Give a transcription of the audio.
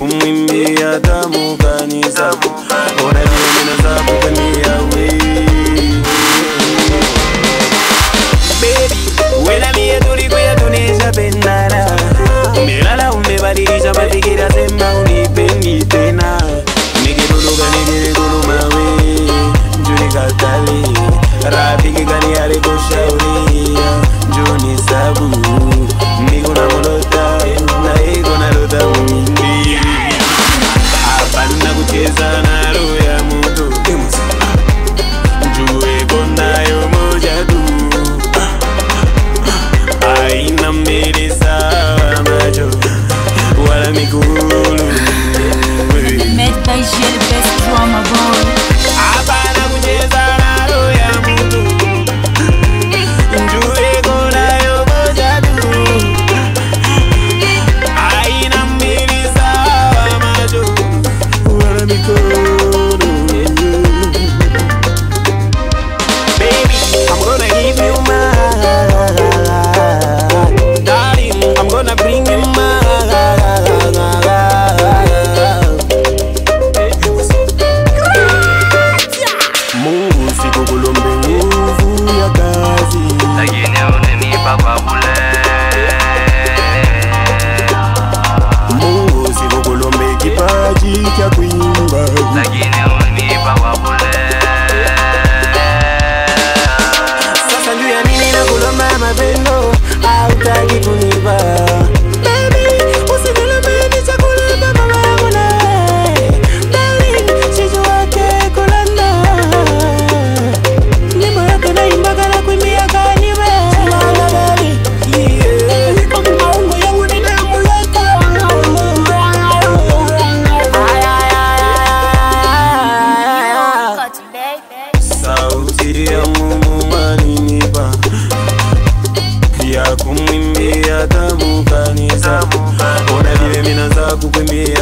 kumwimbia damu gani zako, ona mimina zako gani yawe Baby, wela mie tulikuya tunesha pendana, umelala umebadilisha mazingira, sema unipendi tena, nikituduka nikirikulumawe julikatali, rafiki gani alikushauri? Juu sabu. Nikokulombe nguvu ya kazi, lakini unanipa kwa bure kaniza Ona vile mina za kukimbia